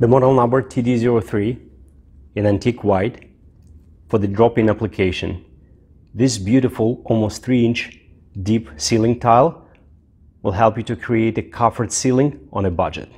The model number TD03 in antique white for the drop-in application. This beautiful, almost 3-inch deep ceiling tile will help you to create a coffered ceiling on a budget.